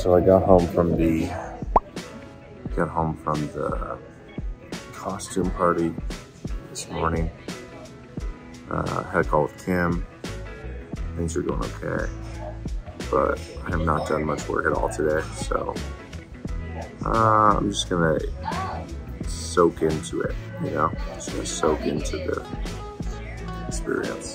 So I got home from the got home from the costume party this morning. Uh, had a call with Kim. Things are going okay, but I have not done much work at all today. So uh, I'm just gonna soak into it. You know, just gonna soak into the experience.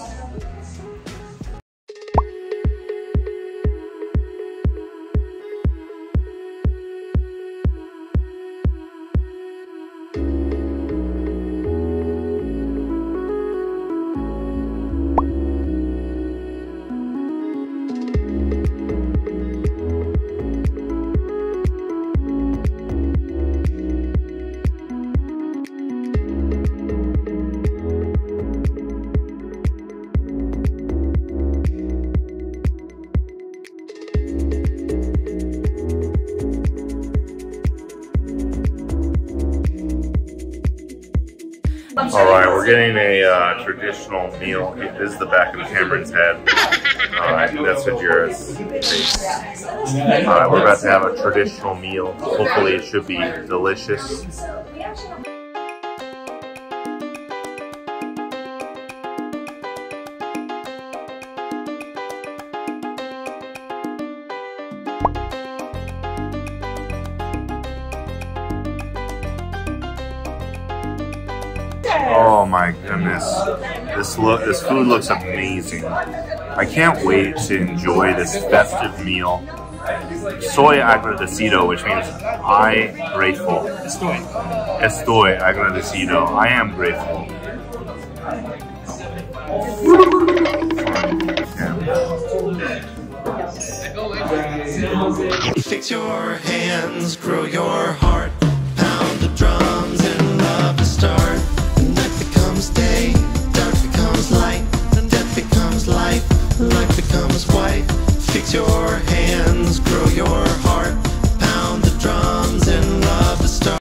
All right, we're getting a uh, traditional meal. This is the back of Cameron's head. All right, that's Ajira's face. All right, we're about to have a traditional meal. Hopefully, it should be delicious. Oh my goodness. This look this food looks amazing. I can't wait to enjoy this festive meal. Soy agradecido, which means I grateful. Estoy. Estoy agradecido. I am grateful. Fix your hands, grow your heart, your